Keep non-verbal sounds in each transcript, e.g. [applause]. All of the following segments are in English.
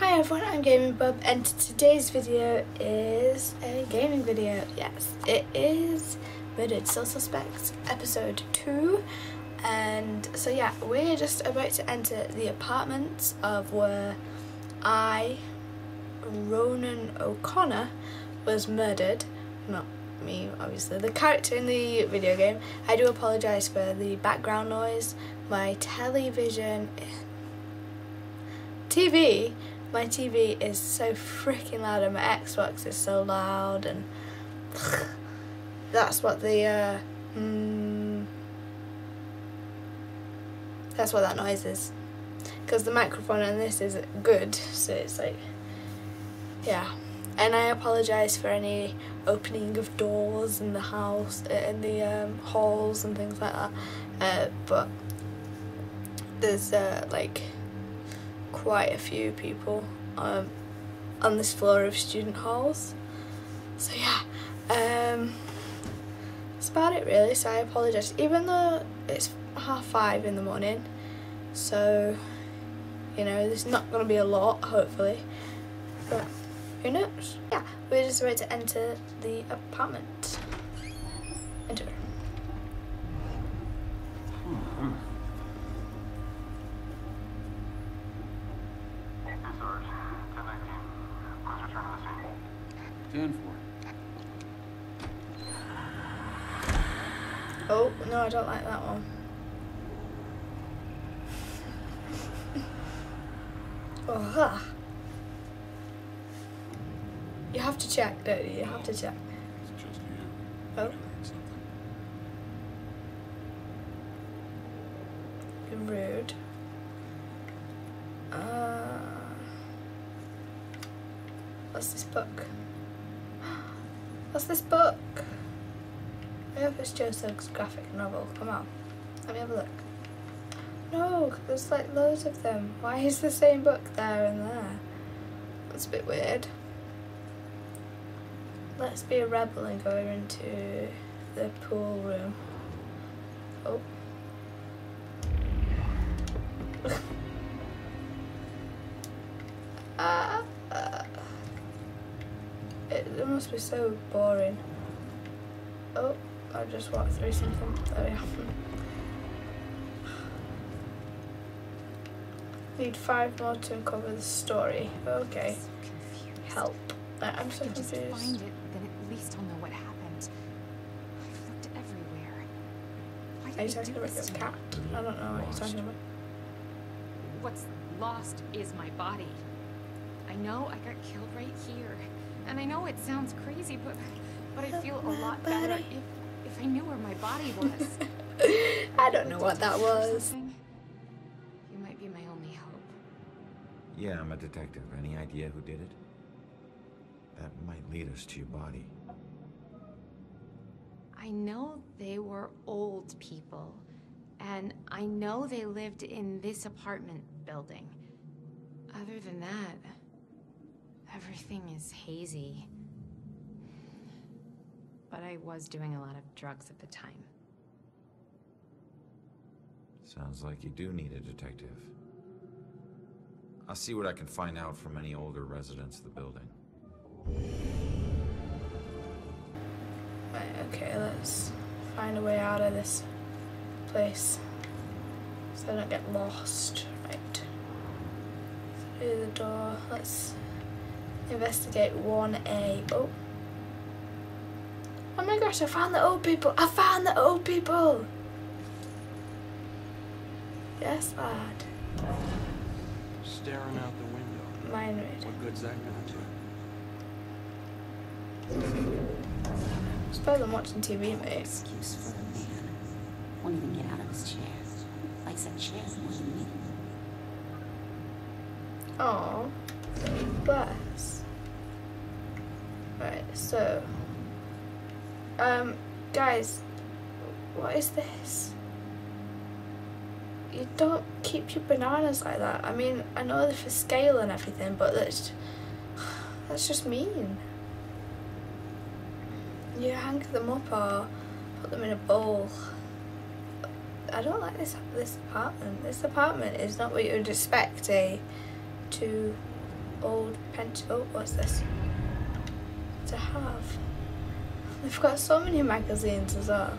Hi everyone, I'm Gaming Bub and today's video is a gaming video. Yes, it is Murdered Soul Suspects episode 2 and so yeah, we're just about to enter the apartments of where I, Ronan O'Connor, was murdered. Not me, obviously. The character in the video game. I do apologise for the background noise. My television... Eh, TV my TV is so freaking loud and my Xbox is so loud and [sighs] that's what the uh, mm, that's what that noise is. Because the microphone on this is good so it's like yeah. And I apologize for any opening of doors in the house uh, in the um, halls and things like that. Uh, but there's uh, like quite a few people um, on this floor of student halls. So yeah, um, that's about it really. So I apologise, even though it's half five in the morning. So you know, there's not going to be a lot, hopefully. But who knows? Yeah, we're just about to enter the apartment. Enter. Ten four. Oh, no, I don't like that one. ah. You have to check, don't you? You have to check. Oh, rude. Uh, what's this book? [gasps] What's this book? I hope it's Joseph's graphic novel. Come on, let me have a look. No, there's like loads of them. Why is the same book there and there? That's a bit weird. Let's be a rebel and go into the pool room. Oh. Uh, [laughs] it, it must be so boring. Oh, I just walked through something. We are. Need five more to uncover the story. Okay, So help. I'm so If I just confused. find it, then at least I'll know what happened. I've looked everywhere. Why Are did you they talking about your cat? I don't know what you're talking about. What's lost is my body. I know I got killed right here, and I know it sounds crazy, but but I feel a lot better if if I knew where my body [laughs] was. I don't know what that was. You might be my only hope. Yeah, I'm a detective. Any idea who did it? That might lead us to your body. I know they were old people, and I know they lived in this apartment building. Other than that, everything is hazy. But I was doing a lot of drugs at the time. Sounds like you do need a detective. I'll see what I can find out from any older residents of the building. Right, okay, let's find a way out of this place so I don't get lost. Right. Through the door. Let's investigate 1A. Oh. Oh my gosh, I found the old people! I found the old people! Yes, lad. Staring out the window. Mind read. What good's that gonna do? I suppose I'm watching TV, mate. excuse for the man. Won't even get out of his chair. Likes that chair more than me. Oh, bless. Right, so, um, guys, what is this? You don't keep your bananas like that. I mean, I know they're for scale and everything, but that's [sighs] that's just mean. You hang them up or put them in a bowl. I don't like this this apartment. This apartment is not what you would expect a two old pension. Oh, what's this? To have. They've got so many magazines as well.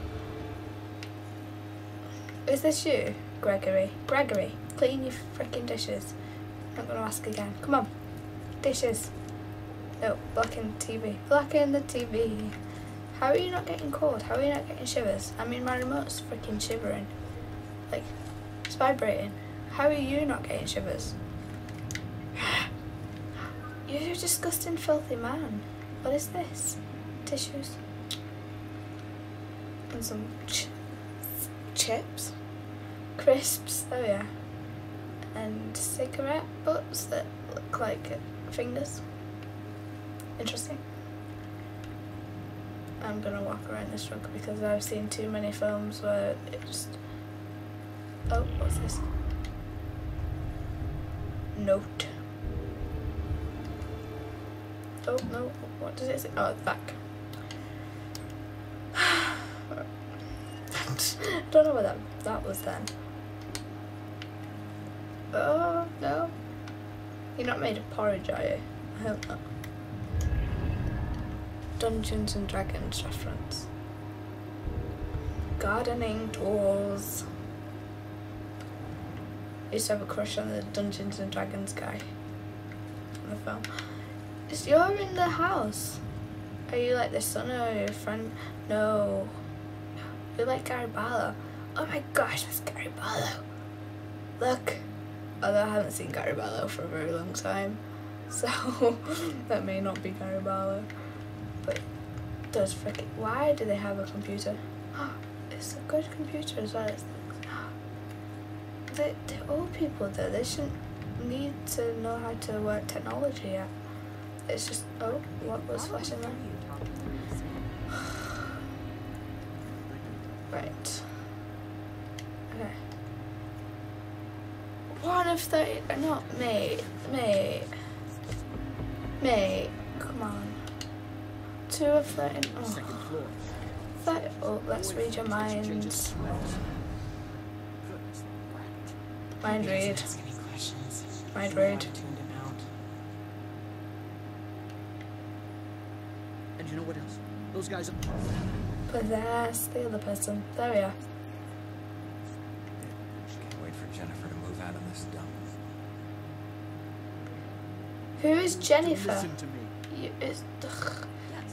Is this you, Gregory? Gregory, clean your freaking dishes. I'm Not gonna ask again. Come on. Dishes. No, blacking the TV. Blacking the TV. How are you not getting cold? How are you not getting shivers? I mean, my remote's freaking shivering. Like, it's vibrating. How are you not getting shivers? [gasps] You're a disgusting, filthy man. What is this? Tissues. And some ch- chips. Crisps. Oh we are. And cigarette butts that look like fingers. Interesting. I'm gonna walk around this truck because I've seen too many films where it just. Oh, what's this? Note. Oh no, what does it say? Oh, back. [laughs] Don't know what that that was then. Oh no. You're not made of porridge, are you? I hope not. Dungeons and Dragons reference. Gardening tools. I used to have a crush on the Dungeons and Dragons guy from the film. Is you're in the house? Are you like the son or your friend? No. You're like Gary Barlow. Oh my gosh, that's Gary Barlow. Look. Although I haven't seen Gary Barlow for a very long time. [laughs] So that may not be Gary Barlow. But does freaking why do they have a computer? [gasps] It's a good computer as well. They, [gasps] they're old people though. They shouldn't need to know how to work technology yet. It's just oh, what was flashing there? Right. Okay. Of thirty. Not mate, mate, mate. Come on. Two of thirty. Oh. Second floor. Thirty. Oh, let's read your minds. Mind read. Ask any questions. Mind You know I read. tuned him out. And you know what else? Those guys there's the other person. There we are. Can't wait for Jennifer to move out of this dump. Who is Jennifer? Listen to me. You, it's ugh,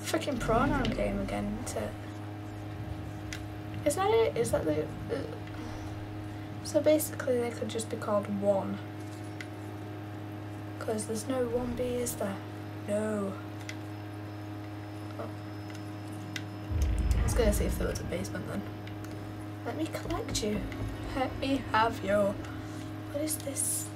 freaking pronoun game again. To is that it? Is that the? Uh, so basically, they could just be called one. Because there's no one B, is there? No. Oh. I was gonna see if there was a basement then. Let me collect you. Let me have you. What is this?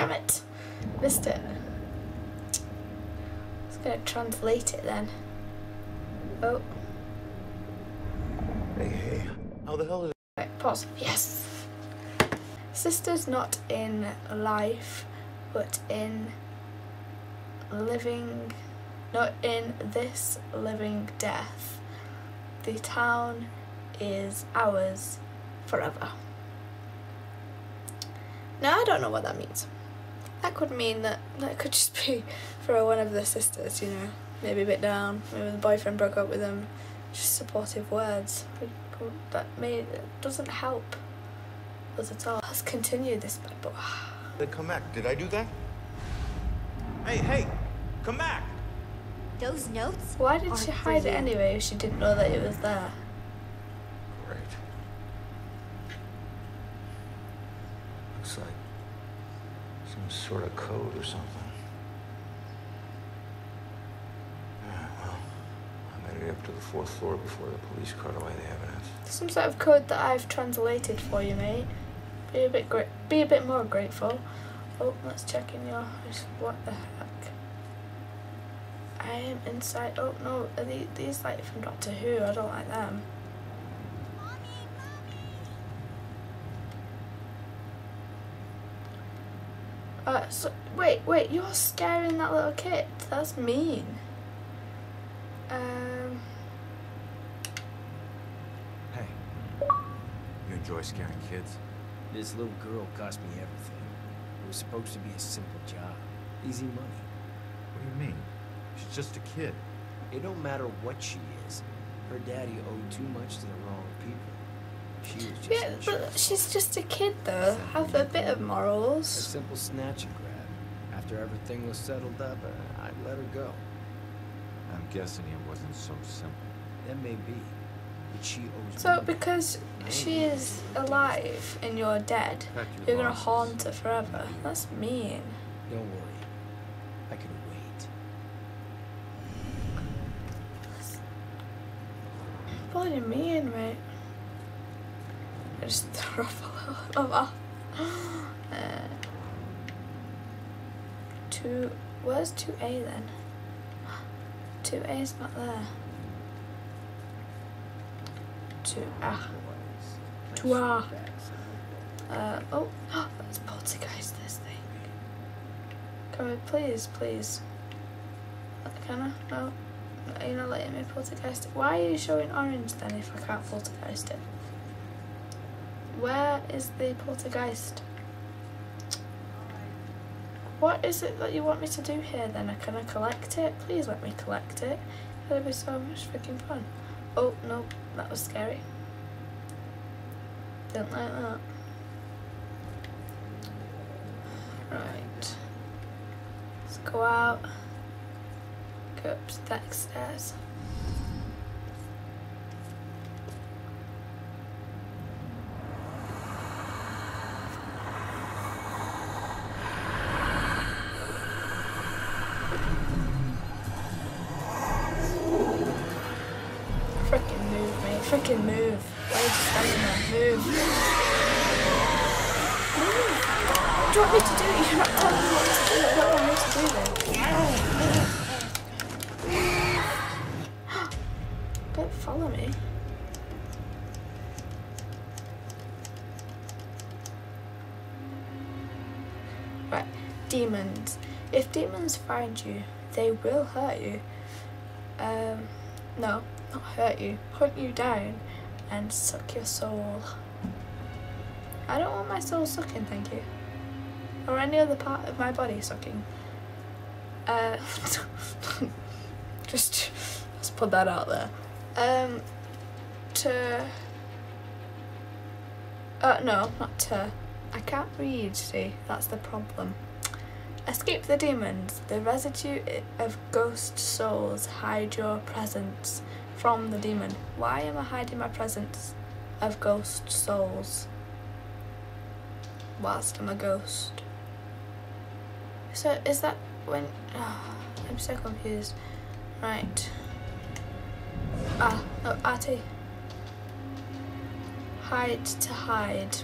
Damn it. Missed it. I was gonna translate it then. Oh, Hey, hey. How the hell is it? right, pause. Yes. Sister's not in life, but in living, not in this living death. The town is ours forever. Now, I don't know what that means. That could mean that that could just be for one of the sisters, you know, maybe a bit down, maybe the boyfriend broke up with them, just supportive words. We- we- That may doesn't help us at all. Let's continue this bit, but Then [sighs] come back. Did I do that? Hey, hey! Come back! Those notes? why did she hide it anyway if she didn't know that it was there? Great. Looks like some sort of code or something. Yeah, well, I better get up to the fourth floor before the police cart away the evidence. Some sort of code that I've translated for you, mate. Be a bit gra- be a bit more grateful. Oh, let's check in your house. What the heck? I am inside. Oh no, are these, these like from Doctor Who? I don't like them. Uh, so, wait, wait, you're scaring that little kid. That's mean. Um, Hey, you enjoy scaring kids? This little girl cost me everything. It was supposed to be a simple job. Easy money. What do you mean? She's just a kid. It don't matter what she is. Her daddy owed too much to the wrong people. She was just yeah, but she's just a kid though. Have a bit of morals. A simple snatch and grab. After everything was settled up, uh, I'd let her go. I'm guessing it wasn't so simple. That may be. But she owes So me. because she is alive and you're dead, your you're gonna haunt her forever. That's mean. Don't worry. I can wait. Bloody mean, mate. I just off a little. Uh, two. Where's two A then? Two A is not there. Two ah. Two A. Uh oh. [gasps] That's poltergeist. This thing. Can we please, please? Can I? No. Are you not letting me poltergeist it? Why are you showing orange then if I can't poltergeist it? Where is the poltergeist? What is it that you want me to do here then? Can I collect it? Please let me collect it. It'll be so much freaking fun. Oh, no, that was scary. Didn't like that. Right. Let's go out. Go up to the next stairs. Me. Right, demons. If demons find you, they will hurt you. Um, no, not hurt you. Hunt you down and suck your soul. I don't want my soul sucking, thank you. Or any other part of my body sucking. Uh, [laughs] just, just put that out there. Um, to. Uh, no, not to. I can't read, see, that's the problem. Escape the demons. The residue of ghost souls hide your presence from the demon. Why am I hiding my presence of ghost souls whilst I'm a ghost? So is that when? I'm so confused. Right. Ah, no, Artie. Hide to hide.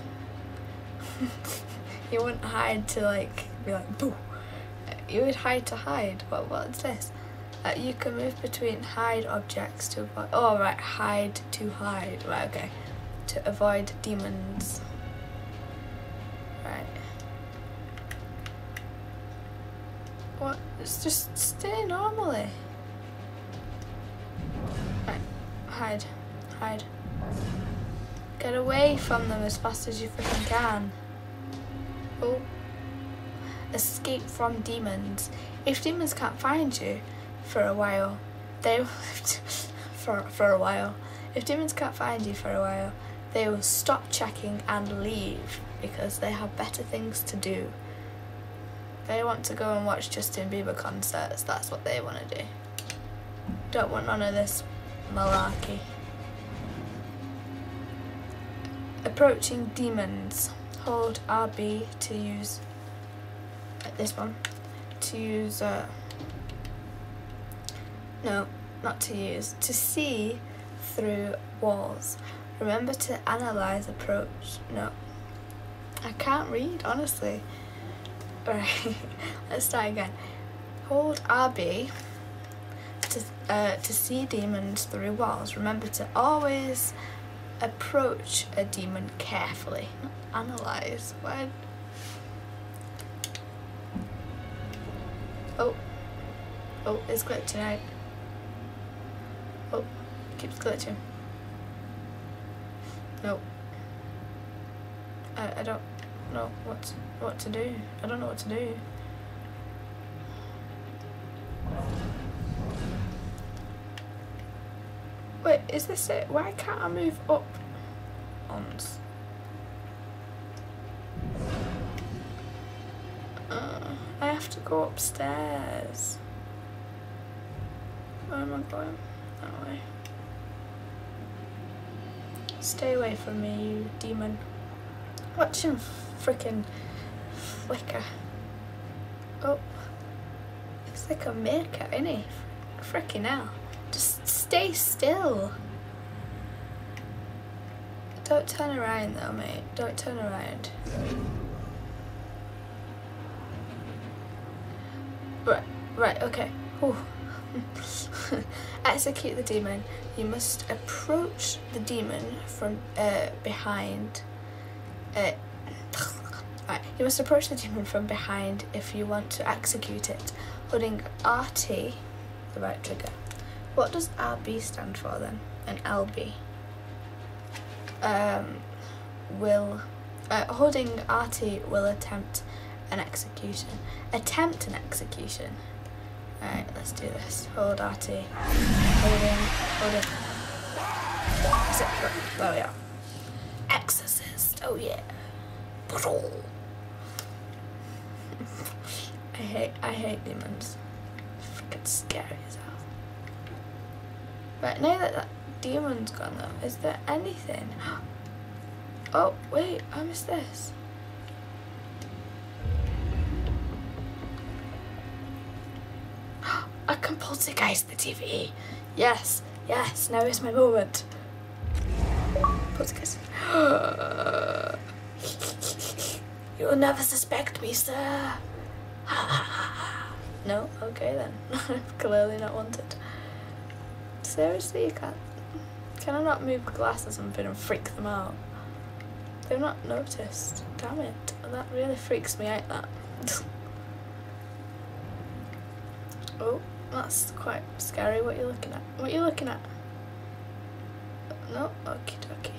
[laughs] you wouldn't hide to like be like boo. You would hide to hide. What what's this? Uh, you can move between hide objects to avoid. Oh right, hide to hide. Right, okay. To avoid demons. Right. What? It's just stay normally. Hide. Hide. Get away from them as fast as you freaking can. Oh. Escape from demons. If demons can't find you for a while, they will [laughs] for for a while. If demons can't find you for a while, they will stop checking and leave because they have better things to do. They want to go and watch Justin Bieber concerts. That's what they want to do. Don't want none of this malarkey. Approaching demons. Hold RB to use this one. To use uh no, not to use. To see through walls. Remember to analyze approach. No. I can't read, honestly. [laughs] Right, [laughs] let's start again. Hold RB to, uh, to see demons through walls. Remember to always approach a demon carefully. Analyze. Why? Oh. Oh, it's glitching out. Oh, keeps glitching. No. I, I don't know what to, what to do. I don't know what to do. Wait, is this it? Why can't I move up? Ons. Uh, I have to go upstairs. Where am I going? That way. Stay away from me, you demon. Watch him freaking flicker. Oh. It's like a meerkat, isn't he? Freaking hell. Just stay still. Don't turn around though, mate. Don't turn around. Right, right, okay. [laughs] Execute the demon. You must approach the demon from uh, behind. Uh, [laughs] right. You must approach the demon from behind if you want to execute it, holding RT, the right trigger. What does RB stand for then? And LB? Um, will uh, holding RT will attempt an execution. Attempt an execution. Alright, let's do this. Hold RT. Holding, holding. There we are. Exorcist. Oh yeah. [laughs] I hate I hate demons. Freaking scary as hell. Right, now that that demon's gone though, is there anything? Oh, wait, I missed this. [gasps] I can poltergeist the TV. Yes, yes, now is my moment. Poltergeist. [gasps] you will never suspect me, sir. [laughs] no? Okay then. [laughs] Clearly not wanted. Seriously, you can't. Can I not move glass or something and freak them out? They've not noticed. Damn it. That really freaks me out, that. [laughs] oh, that's quite scary. What are you looking at? What are you looking at? No? Okie dokie.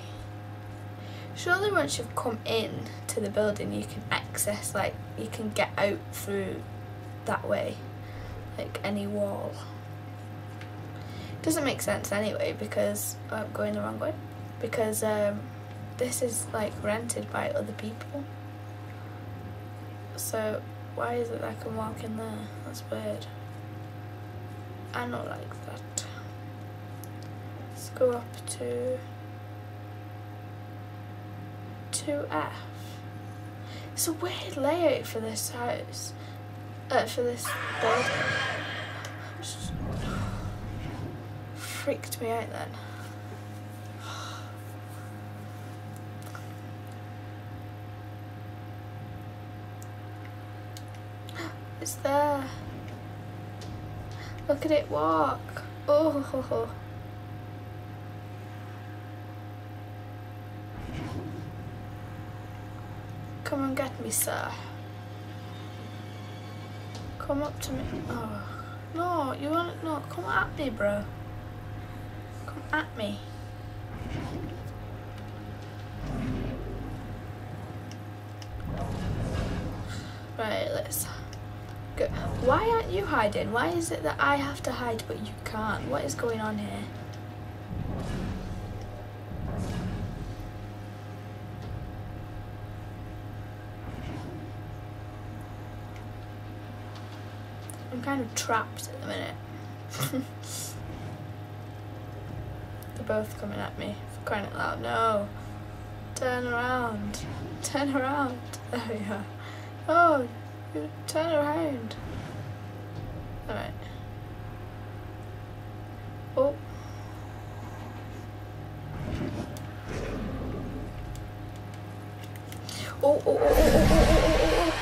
Surely once you've come in to the building, you can access, like, you can get out through that way. Like any wall. Doesn't make sense anyway because I'm going the wrong way. Because um, this is like rented by other people. So why is it I can walk in there? That's weird. I don't like that. Let's go up to 2F. It's a weird layout for this house. Uh, for this building. Freaked me out then. [gasps] It's there. Look at it walk. Oh. Come and get me, sir. Come up to me. Oh. No, you want no, come at me, bro. At me. Right, let's go. Why aren't you hiding? Why is it that I have to hide but you can't? What is going on here? I'm kind of trapped at the minute. [laughs] Both coming at me for crying out loud. No. Turn around. Turn around. There we are. Oh, you turn around. Alright. Oh. Oh, oh, oh, oh, oh, oh, oh, oh, oh.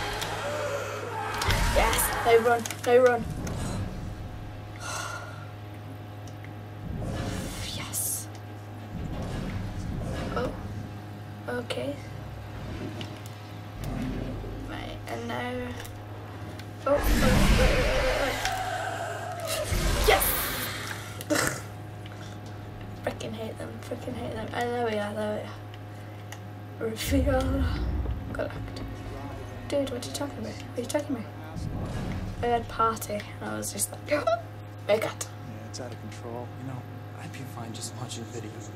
Yes, no run, no run. Okay. Right, and now... Oh, wait, wait, wait, Yes! [laughs] freaking hate them, freaking hate them. And there we are, there we are. Reveal. [laughs] Collect. Dude, what are you talking about? What are you talking about? I had party, and I was just like, oh my god. Yeah, it's out of control. You know, I'd be fine just watching videos.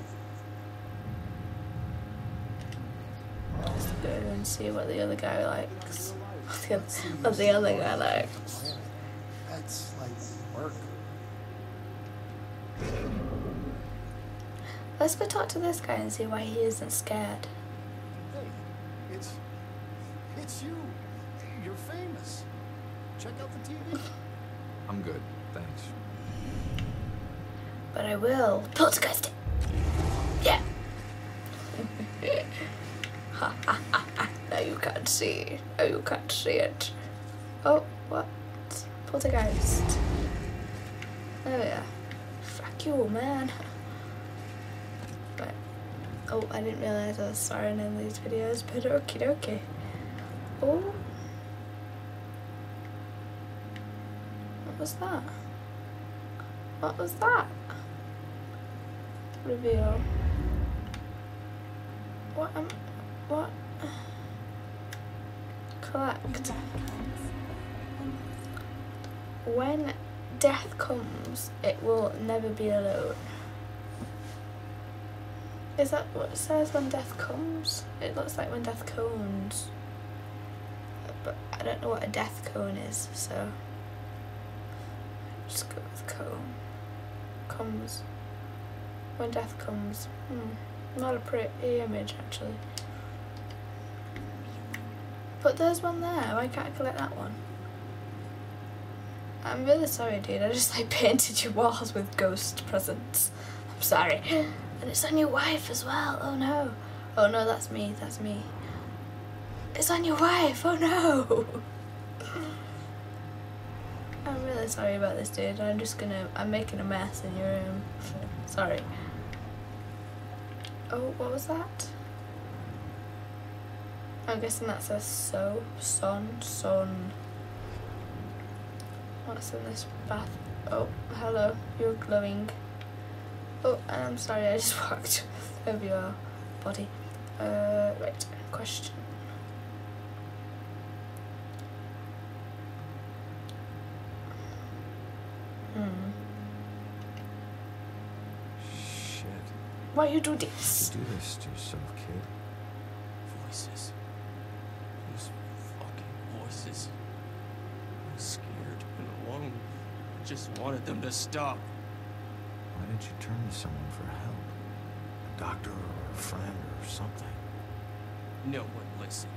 And see what the other guy likes. [laughs] What the other, what the other guy likes. That's like work. Let's go talk to this guy and see why he isn't scared. Hey, it's it's you. You're famous. Check out the TV. I'm good, thanks. But I will poltergeist it. Yeah. [laughs] ha ha ha Now you can't see. Now you can't see it. Oh, what? Poltergeist. There we are. Fuck you, man. Right. Oh, I didn't realise I was swearing in these videos, but okie dokie. Oh. What was that? What was that? Reveal. What am what collect. When death comes, it will never be alone. Is that what it says when death comes? It looks like when death cones. But I don't know what a death cone is, so just go with cone. Comes. When death comes. Hmm. Not a pretty image actually. But there's one there. Why can't I collect that one? I'm really sorry, dude. I just like [laughs] painted your walls with ghost presents. I'm sorry. And it's on your wife as well. Oh no. Oh no, that's me. That's me. It's on your wife. Oh no. [laughs] I'm really sorry about this, dude. I'm just gonna. I'm making a mess in your room. Sorry. Oh, what was that? I'm guessing that says so. Son. Son. What's in this bath? Oh, hello. You're glowing. Oh, and I'm sorry, I just [laughs] walked over your body. Uh, right. Question. Hmm. Shit. Why you do this? You do this to yourself, kid. Voices. Those fucking voices. I was scared and alone. I just wanted them to stop. Why didn't you turn to someone for help? A doctor or a friend or something? No one listened.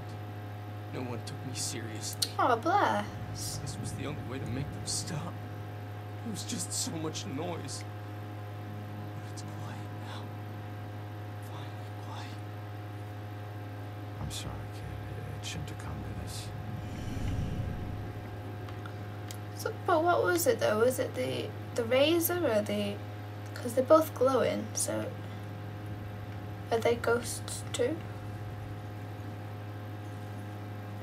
No one took me seriously. Oh, bless. This was the only way to make them stop. It was just so much noise. But it's quiet now. Finally quiet. I'm sorry, kid. It shouldn't have come to this. So, but what was it though? Was it the the razor or the? Because they're both glowing. So, are they ghosts too?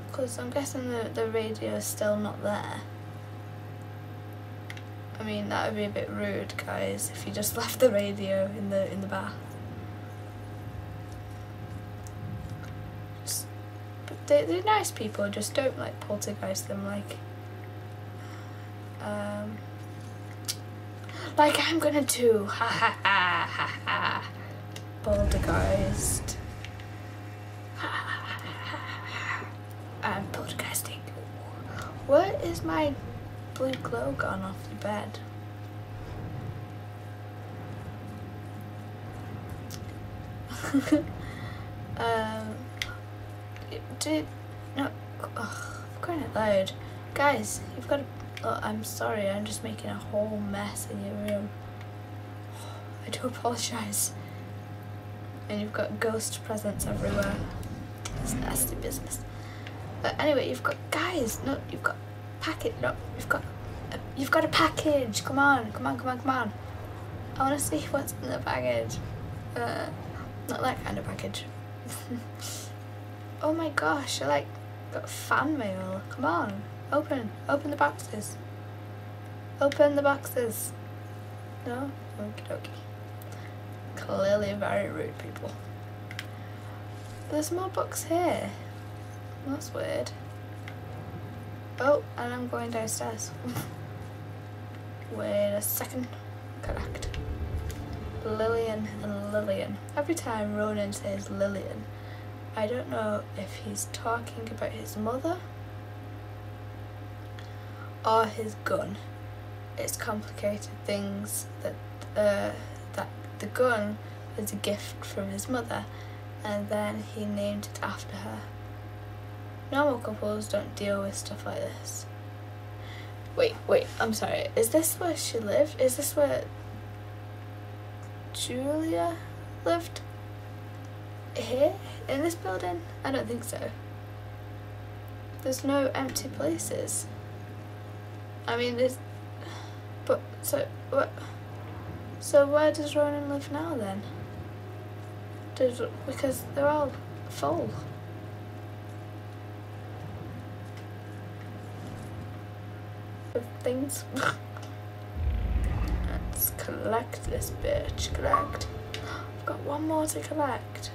Because I'm guessing the the radio is still not there. I mean, that would be a bit rude, guys, if you just [laughs] left the radio in the in the bath. But they, they're nice people. Just don't like poltergeist them like. Um, like I'm gonna do. Ha ha ha ha ha. Poltergeist. I'm poltergeisting. What is my blue glow gone off the bed? [laughs] um, did no? Ugh, I'm crying out loud, guys. You've got to. Oh, I'm sorry. I'm just making a whole mess in your room. [sighs] I do apologise. And you've got ghost presents everywhere. It's nasty business. But anyway, you've got guys. No, you've got packet. No, you've got. A, you've got a package. Come on, come on, come on, come on. I want to see [laughs] what's in the package. Uh, not that kind of package. [laughs] oh my gosh! I like got fan mail. Come on, open, open the boxes. Open the boxes. No, okie dokie. Clearly very rude people. There's more books here. That's weird. Oh, and I'm going downstairs. [laughs] Wait a second. Correct. Lillian and Lillian. Every time Ronan says Lillian, I don't know if he's talking about his mother or his gun. It's complicated things that uh, that the gun was a gift from his mother and then he named it after her. Normal couples don't deal with stuff like this. Wait, wait, I'm sorry. Is this where she lived? Is this where Julia lived? Here? In this building? I don't think so. There's no empty places. I mean, there's. But, so, what? So, where does Ronan live now then? Does, because they're all full. With things. [laughs] Let's collect this bitch. Collect. I've got one more to collect.